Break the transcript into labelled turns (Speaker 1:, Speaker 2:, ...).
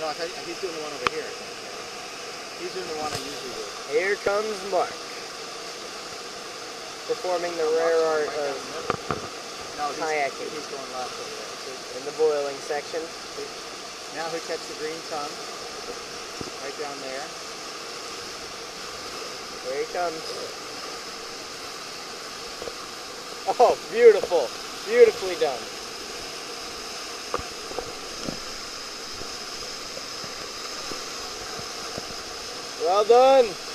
Speaker 1: No, I thought he's doing the one over here. He's doing the one I usually do.
Speaker 2: Here comes Mark. Performing the rare art
Speaker 1: Right
Speaker 2: of
Speaker 1: down the middle. No, he's,
Speaker 2: kayaking.
Speaker 1: he's going left over there.
Speaker 2: In the boiling section.
Speaker 1: Now who catch the green tongue? Right down there.
Speaker 2: Here he comes. Oh, beautiful. Beautifully done. Well done.